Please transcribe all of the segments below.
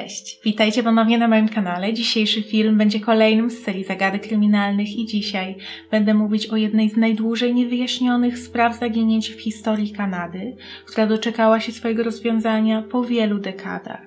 Cześć, witajcie ponownie na moim kanale. Dzisiejszy film będzie kolejnym z serii zagadek kryminalnych i dzisiaj będę mówić o jednej z najdłużej niewyjaśnionych spraw zaginięć w historii Kanady, która doczekała się swojego rozwiązania po wielu dekadach.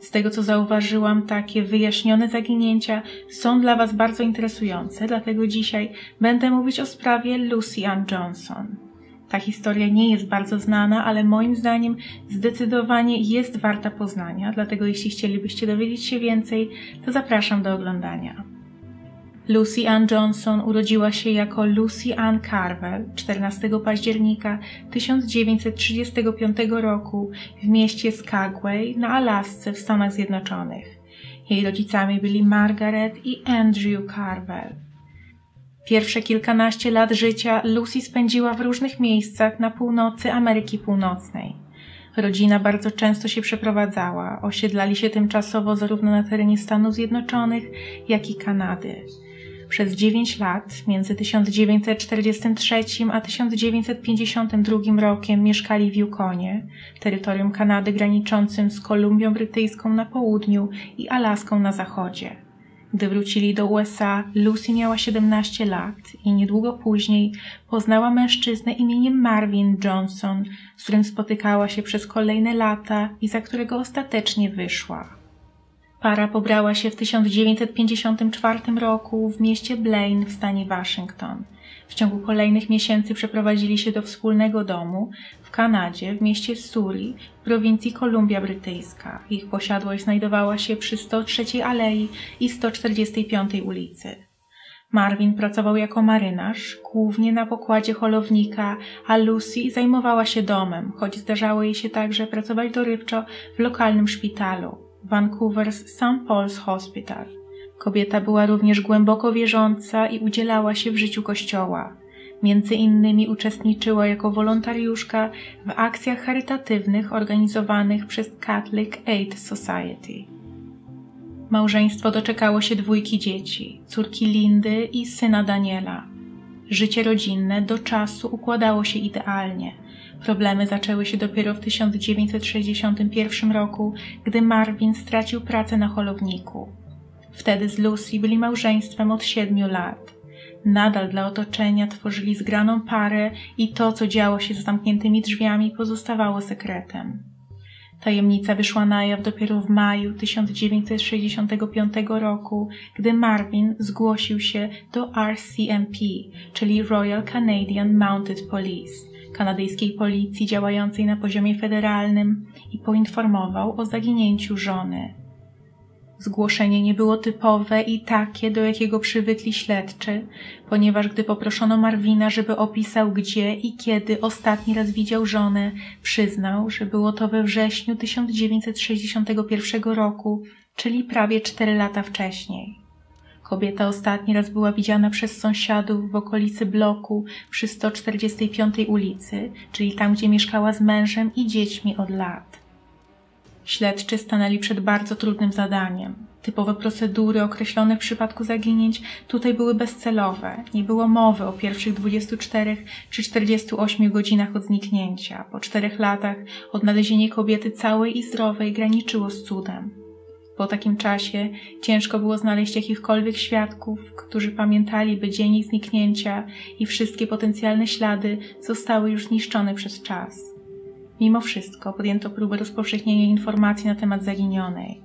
Z tego co zauważyłam, takie wyjaśnione zaginięcia są dla Was bardzo interesujące, dlatego dzisiaj będę mówić o sprawie Lucy Ann Johnson. Ta historia nie jest bardzo znana, ale moim zdaniem zdecydowanie jest warta poznania, dlatego jeśli chcielibyście dowiedzieć się więcej, to zapraszam do oglądania. Lucy Ann Johnson urodziła się jako Lucy Ann Carvel 14 października 1935 roku w mieście Skagway na Alasce w Stanach Zjednoczonych. Jej rodzicami byli Margaret i Andrew Carvel. Pierwsze kilkanaście lat życia Lucy spędziła w różnych miejscach na północy Ameryki Północnej. Rodzina bardzo często się przeprowadzała, osiedlali się tymczasowo zarówno na terenie Stanów Zjednoczonych, jak i Kanady. Przez dziewięć lat, między 1943 a 1952 rokiem, mieszkali w Yukonie, terytorium Kanady graniczącym z Kolumbią Brytyjską na południu i Alaską na zachodzie. Gdy wrócili do USA, Lucy miała 17 lat i niedługo później poznała mężczyznę imieniem Marvin Johnson, z którym spotykała się przez kolejne lata i za którego ostatecznie wyszła. Para pobrała się w 1954 roku w mieście Blaine w stanie Waszyngton. W ciągu kolejnych miesięcy przeprowadzili się do wspólnego domu w Kanadzie, w mieście Surrey, w prowincji Kolumbia Brytyjska. Ich posiadłość znajdowała się przy 103 Alei i 145 ulicy. Marvin pracował jako marynarz, głównie na pokładzie holownika, a Lucy zajmowała się domem, choć zdarzało jej się także pracować dorywczo w lokalnym szpitalu, Vancouver's St. Paul's Hospital. Kobieta była również głęboko wierząca i udzielała się w życiu kościoła. Między innymi uczestniczyła jako wolontariuszka w akcjach charytatywnych organizowanych przez Catholic Aid Society. Małżeństwo doczekało się dwójki dzieci, córki Lindy i syna Daniela. Życie rodzinne do czasu układało się idealnie. Problemy zaczęły się dopiero w 1961 roku, gdy Marvin stracił pracę na holowniku. Wtedy z Lucy byli małżeństwem od siedmiu lat. Nadal dla otoczenia tworzyli zgraną parę i to, co działo się za zamkniętymi drzwiami, pozostawało sekretem. Tajemnica wyszła na jaw dopiero w maju 1965 roku, gdy Marvin zgłosił się do RCMP, czyli Royal Canadian Mounted Police, kanadyjskiej policji działającej na poziomie federalnym i poinformował o zaginięciu żony. Zgłoszenie nie było typowe i takie, do jakiego przywykli śledczy, ponieważ gdy poproszono Marwina, żeby opisał gdzie i kiedy ostatni raz widział żonę, przyznał, że było to we wrześniu 1961 roku, czyli prawie cztery lata wcześniej. Kobieta ostatni raz była widziana przez sąsiadów w okolicy bloku przy 145 ulicy, czyli tam, gdzie mieszkała z mężem i dziećmi od lat. Śledczy stanęli przed bardzo trudnym zadaniem. Typowe procedury określone w przypadku zaginięć tutaj były bezcelowe. Nie było mowy o pierwszych 24 czy 48 godzinach od zniknięcia. Po czterech latach odnalezienie kobiety całej i zdrowej graniczyło z cudem. Po takim czasie ciężko było znaleźć jakichkolwiek świadków, którzy pamiętaliby dzień ich zniknięcia i wszystkie potencjalne ślady zostały już zniszczone przez czas. Mimo wszystko podjęto próbę rozpowszechnienia informacji na temat zaginionej.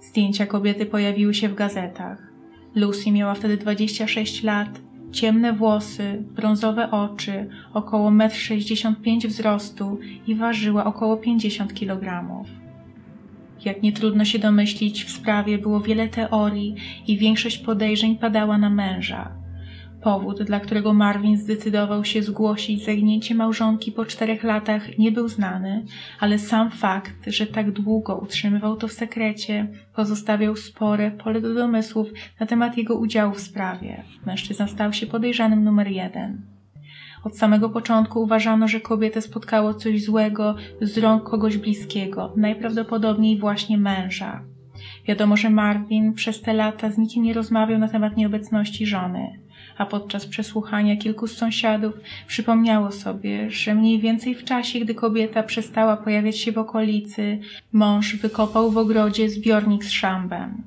Zdjęcia kobiety pojawiły się w gazetach. Lucy miała wtedy 26 lat, ciemne włosy, brązowe oczy, około 1,65 m wzrostu i ważyła około 50 kg. Jak nie trudno się domyślić, w sprawie było wiele teorii i większość podejrzeń padała na męża. Powód, dla którego Marvin zdecydował się zgłosić zaginięcie małżonki po czterech latach, nie był znany, ale sam fakt, że tak długo utrzymywał to w sekrecie, pozostawiał spore pole do domysłów na temat jego udziału w sprawie. Mężczyzna stał się podejrzanym numer jeden. Od samego początku uważano, że kobietę spotkało coś złego z rąk kogoś bliskiego, najprawdopodobniej właśnie męża. Wiadomo, że Marvin przez te lata z nikim nie rozmawiał na temat nieobecności żony a podczas przesłuchania kilku z sąsiadów przypomniało sobie, że mniej więcej w czasie, gdy kobieta przestała pojawiać się w okolicy, mąż wykopał w ogrodzie zbiornik z szambem.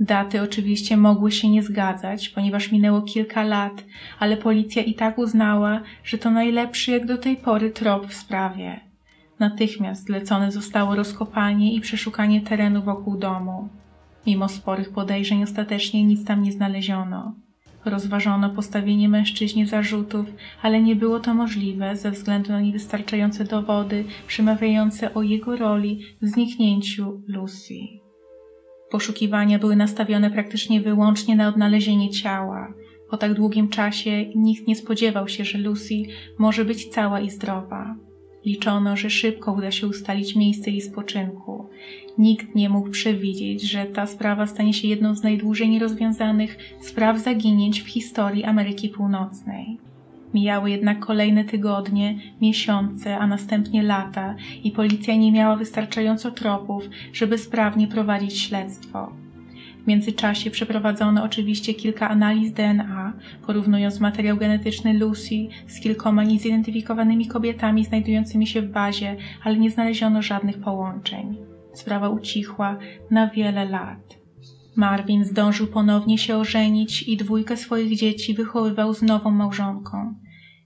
Daty oczywiście mogły się nie zgadzać, ponieważ minęło kilka lat, ale policja i tak uznała, że to najlepszy jak do tej pory trop w sprawie. Natychmiast zlecone zostało rozkopanie i przeszukanie terenu wokół domu. Mimo sporych podejrzeń ostatecznie nic tam nie znaleziono. Rozważono postawienie mężczyźnie zarzutów, ale nie było to możliwe ze względu na niewystarczające dowody przemawiające o jego roli w zniknięciu Lucy. Poszukiwania były nastawione praktycznie wyłącznie na odnalezienie ciała. Po tak długim czasie nikt nie spodziewał się, że Lucy może być cała i zdrowa. Liczono, że szybko uda się ustalić miejsce jej spoczynku. Nikt nie mógł przewidzieć, że ta sprawa stanie się jedną z najdłużej nierozwiązanych spraw zaginięć w historii Ameryki Północnej. Mijały jednak kolejne tygodnie, miesiące, a następnie lata i policja nie miała wystarczająco tropów, żeby sprawnie prowadzić śledztwo. W międzyczasie przeprowadzono oczywiście kilka analiz DNA, porównując materiał genetyczny Lucy z kilkoma niezidentyfikowanymi kobietami znajdującymi się w bazie, ale nie znaleziono żadnych połączeń. Sprawa ucichła na wiele lat. Marvin zdążył ponownie się ożenić i dwójkę swoich dzieci wychowywał z nową małżonką.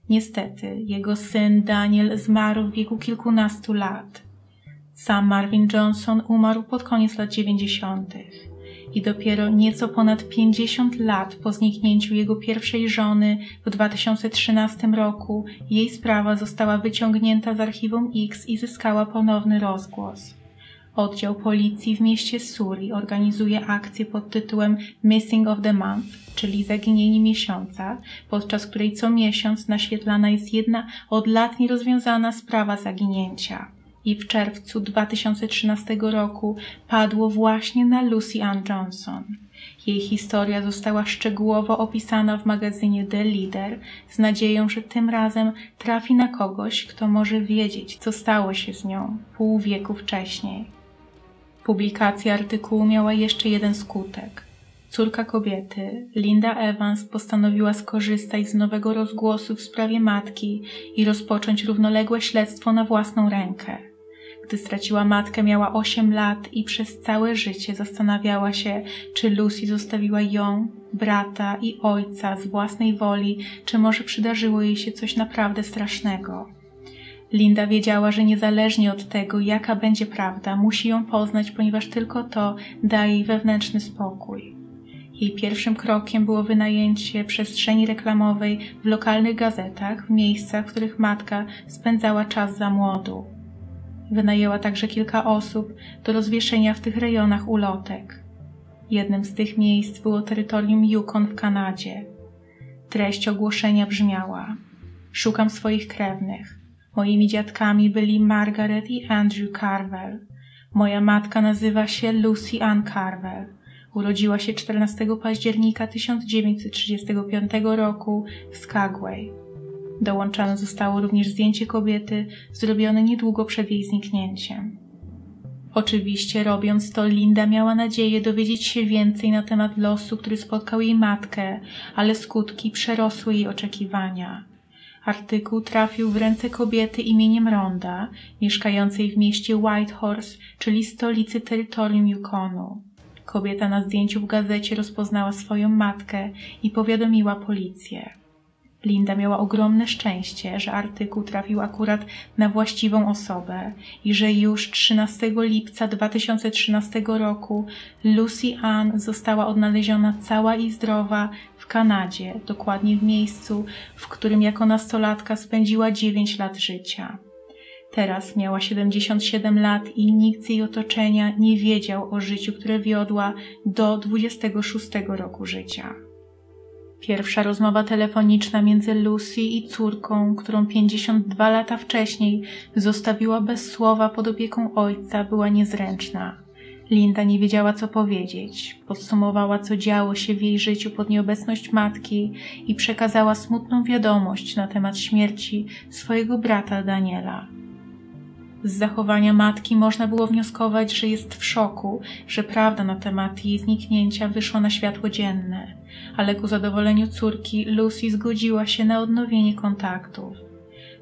Niestety, jego syn Daniel zmarł w wieku kilkunastu lat. Sam Marvin Johnson umarł pod koniec lat dziewięćdziesiątych i dopiero nieco ponad 50 lat po zniknięciu jego pierwszej żony w 2013 roku jej sprawa została wyciągnięta z archiwum X i zyskała ponowny rozgłos. Oddział policji w mieście Suri organizuje akcję pod tytułem Missing of the Month, czyli Zaginienie Miesiąca, podczas której co miesiąc naświetlana jest jedna od lat nierozwiązana sprawa zaginięcia i w czerwcu 2013 roku padło właśnie na Lucy Ann Johnson. Jej historia została szczegółowo opisana w magazynie The Leader z nadzieją, że tym razem trafi na kogoś, kto może wiedzieć, co stało się z nią pół wieku wcześniej. Publikacja artykułu miała jeszcze jeden skutek. Córka kobiety, Linda Evans, postanowiła skorzystać z nowego rozgłosu w sprawie matki i rozpocząć równoległe śledztwo na własną rękę. Gdy straciła matkę, miała 8 lat i przez całe życie zastanawiała się, czy Lucy zostawiła ją, brata i ojca z własnej woli, czy może przydarzyło jej się coś naprawdę strasznego. Linda wiedziała, że niezależnie od tego, jaka będzie prawda, musi ją poznać, ponieważ tylko to daje jej wewnętrzny spokój. Jej pierwszym krokiem było wynajęcie przestrzeni reklamowej w lokalnych gazetach, w miejscach, w których matka spędzała czas za młodu. Wynajęła także kilka osób do rozwieszenia w tych rejonach ulotek. Jednym z tych miejsc było terytorium Yukon w Kanadzie. Treść ogłoszenia brzmiała: Szukam swoich krewnych. Moimi dziadkami byli Margaret i Andrew Carvel. Moja matka nazywa się Lucy Ann Carvel. Urodziła się 14 października 1935 roku w Skagway. Dołączone zostało również zdjęcie kobiety, zrobione niedługo przed jej zniknięciem. Oczywiście, robiąc to, Linda miała nadzieję dowiedzieć się więcej na temat losu, który spotkał jej matkę, ale skutki przerosły jej oczekiwania. Artykuł trafił w ręce kobiety imieniem Ronda, mieszkającej w mieście Whitehorse, czyli stolicy terytorium Yukonu. Kobieta na zdjęciu w gazecie rozpoznała swoją matkę i powiadomiła policję. Linda miała ogromne szczęście, że artykuł trafił akurat na właściwą osobę i że już 13 lipca 2013 roku Lucy Ann została odnaleziona cała i zdrowa w Kanadzie, dokładnie w miejscu, w którym jako nastolatka spędziła 9 lat życia. Teraz miała 77 lat i nikt z jej otoczenia nie wiedział o życiu, które wiodła do 26 roku życia. Pierwsza rozmowa telefoniczna między Lucy i córką, którą 52 lata wcześniej zostawiła bez słowa pod opieką ojca, była niezręczna. Linda nie wiedziała, co powiedzieć. Podsumowała, co działo się w jej życiu pod nieobecność matki i przekazała smutną wiadomość na temat śmierci swojego brata Daniela. Z zachowania matki można było wnioskować, że jest w szoku, że prawda na temat jej zniknięcia wyszła na światło dzienne, ale ku zadowoleniu córki Lucy zgodziła się na odnowienie kontaktów.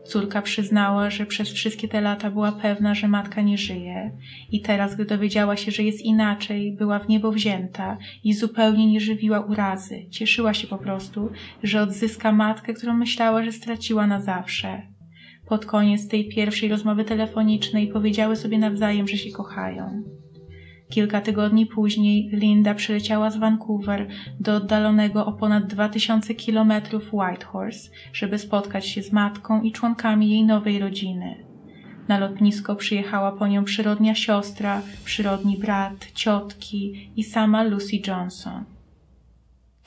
Córka przyznała, że przez wszystkie te lata była pewna, że matka nie żyje i teraz, gdy dowiedziała się, że jest inaczej, była w niebo wzięta i zupełnie nie żywiła urazy. Cieszyła się po prostu, że odzyska matkę, którą myślała, że straciła na zawsze. Pod koniec tej pierwszej rozmowy telefonicznej powiedziały sobie nawzajem, że się kochają. Kilka tygodni później Linda przyleciała z Vancouver do oddalonego o ponad 2000 kilometrów Whitehorse, żeby spotkać się z matką i członkami jej nowej rodziny. Na lotnisko przyjechała po nią przyrodnia siostra, przyrodni brat, ciotki i sama Lucy Johnson.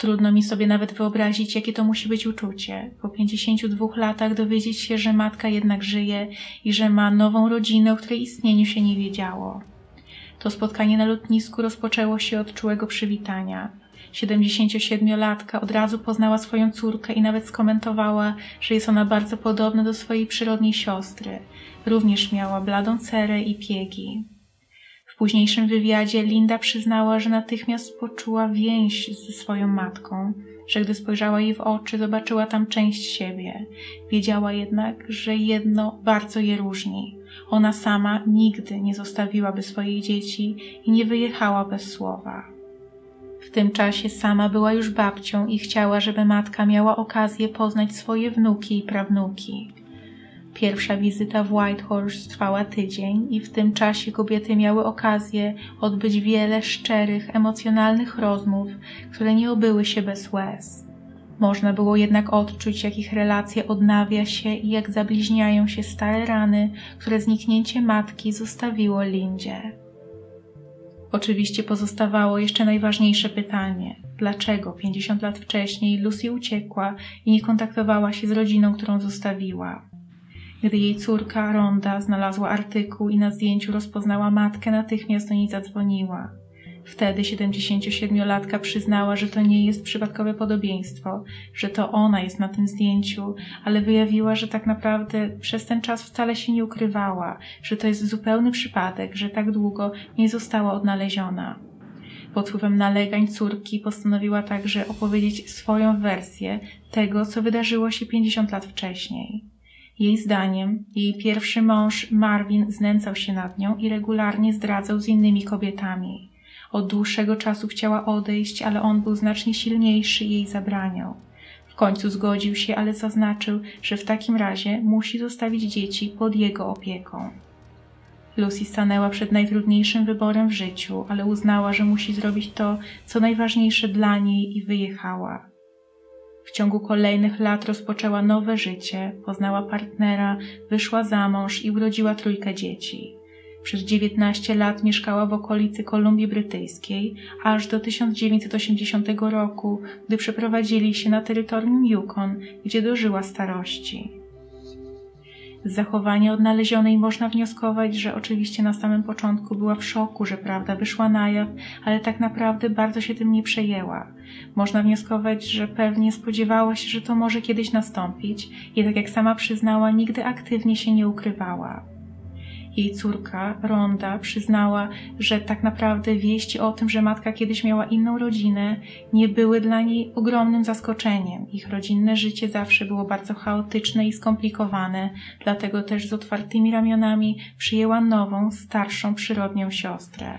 Trudno mi sobie nawet wyobrazić, jakie to musi być uczucie. Po 52 latach dowiedzieć się, że matka jednak żyje i że ma nową rodzinę, o której istnieniu się nie wiedziało. To spotkanie na lotnisku rozpoczęło się od czułego przywitania. 77-latka od razu poznała swoją córkę i nawet skomentowała, że jest ona bardzo podobna do swojej przyrodniej siostry. Również miała bladą cerę i piegi. Późniejszym wywiadzie Linda przyznała, że natychmiast poczuła więź ze swoją matką, że gdy spojrzała jej w oczy, zobaczyła tam część siebie. Wiedziała jednak, że jedno bardzo je różni. Ona sama nigdy nie zostawiłaby swoich dzieci i nie wyjechała bez słowa. W tym czasie sama była już babcią i chciała, żeby matka miała okazję poznać swoje wnuki i prawnuki. Pierwsza wizyta w Whitehorse trwała tydzień i w tym czasie kobiety miały okazję odbyć wiele szczerych, emocjonalnych rozmów, które nie obyły się bez łez. Można było jednak odczuć, jak ich relacja odnawia się i jak zabliźniają się stare rany, które zniknięcie matki zostawiło Lindzie. Oczywiście pozostawało jeszcze najważniejsze pytanie: dlaczego 50 lat wcześniej Lucy uciekła i nie kontaktowała się z rodziną, którą zostawiła? Gdy jej córka Ronda znalazła artykuł i na zdjęciu rozpoznała matkę, natychmiast do niej zadzwoniła. Wtedy 77-latka przyznała, że to nie jest przypadkowe podobieństwo, że to ona jest na tym zdjęciu, ale wyjawiła, że tak naprawdę przez ten czas wcale się nie ukrywała, że to jest zupełny przypadek, że tak długo nie została odnaleziona. Pod wpływem nalegań córki postanowiła także opowiedzieć swoją wersję tego, co wydarzyło się 50 lat wcześniej. Jej zdaniem, jej pierwszy mąż Marvin znęcał się nad nią i regularnie zdradzał z innymi kobietami. Od dłuższego czasu chciała odejść, ale on był znacznie silniejszy i jej zabraniał. W końcu zgodził się, ale zaznaczył, że w takim razie musi zostawić dzieci pod jego opieką. Lucy stanęła przed najtrudniejszym wyborem w życiu, ale uznała, że musi zrobić to, co najważniejsze dla niej i wyjechała. W ciągu kolejnych lat rozpoczęła nowe życie, poznała partnera, wyszła za mąż i urodziła trójkę dzieci. Przez 19 lat mieszkała w okolicy Kolumbii Brytyjskiej, aż do 1980 roku, gdy przeprowadzili się na terytorium Yukon, gdzie dożyła starości. Z zachowania odnalezionej można wnioskować, że oczywiście na samym początku była w szoku, że prawda wyszła na jaw, ale tak naprawdę bardzo się tym nie przejęła. Można wnioskować, że pewnie spodziewała się, że to może kiedyś nastąpić, jednak jak sama przyznała, nigdy aktywnie się nie ukrywała. Jej córka, Ronda, przyznała, że tak naprawdę wieści o tym, że matka kiedyś miała inną rodzinę, nie były dla niej ogromnym zaskoczeniem. Ich rodzinne życie zawsze było bardzo chaotyczne i skomplikowane, dlatego też z otwartymi ramionami przyjęła nową, starszą przyrodnią siostrę.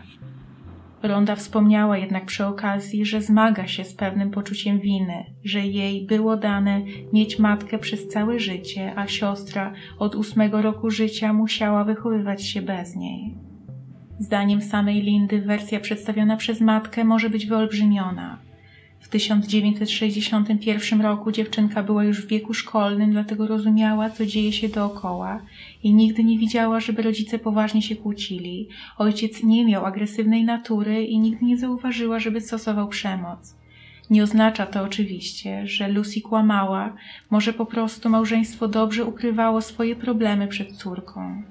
Ronda wspomniała jednak przy okazji, że zmaga się z pewnym poczuciem winy, że jej było dane mieć matkę przez całe życie, a siostra od ósmego roku życia musiała wychowywać się bez niej. Zdaniem samej Lindy wersja przedstawiona przez matkę może być wyolbrzymiona. W 1961 roku dziewczynka była już w wieku szkolnym, dlatego rozumiała, co dzieje się dookoła i nigdy nie widziała, żeby rodzice poważnie się kłócili. Ojciec nie miał agresywnej natury i nigdy nie zauważyła, żeby stosował przemoc. Nie oznacza to oczywiście, że Lucy kłamała, może po prostu małżeństwo dobrze ukrywało swoje problemy przed córką.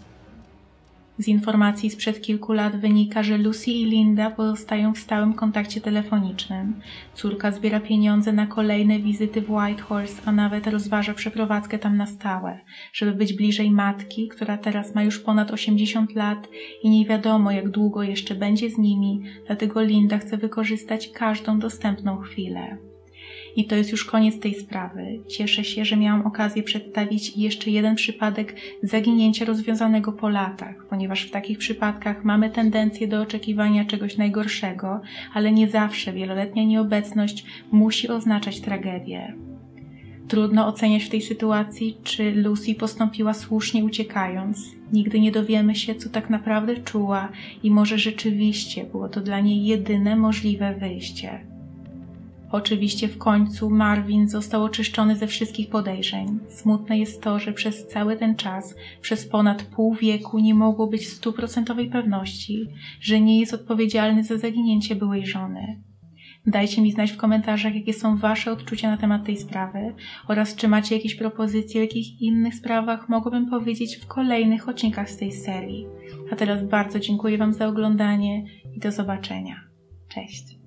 Z informacji sprzed kilku lat wynika, że Lucy i Linda pozostają w stałym kontakcie telefonicznym. Córka zbiera pieniądze na kolejne wizyty w Whitehorse, a nawet rozważa przeprowadzkę tam na stałe, żeby być bliżej matki, która teraz ma już ponad 80 lat i nie wiadomo jak długo jeszcze będzie z nimi, dlatego Linda chce wykorzystać każdą dostępną chwilę. I to jest już koniec tej sprawy. Cieszę się, że miałam okazję przedstawić jeszcze jeden przypadek zaginięcia rozwiązanego po latach, ponieważ w takich przypadkach mamy tendencję do oczekiwania czegoś najgorszego, ale nie zawsze wieloletnia nieobecność musi oznaczać tragedię. Trudno oceniać w tej sytuacji, czy Lucy postąpiła słusznie uciekając. Nigdy nie dowiemy się, co tak naprawdę czuła i może rzeczywiście było to dla niej jedyne możliwe wyjście. Oczywiście w końcu Marvin został oczyszczony ze wszystkich podejrzeń. Smutne jest to, że przez cały ten czas, przez ponad pół wieku nie mogło być stuprocentowej pewności, że nie jest odpowiedzialny za zaginięcie byłej żony. Dajcie mi znać w komentarzach, jakie są Wasze odczucia na temat tej sprawy oraz czy macie jakieś propozycje, o jakich innych sprawach mogłabym powiedzieć w kolejnych odcinkach z tej serii. A teraz bardzo dziękuję Wam za oglądanie i do zobaczenia. Cześć!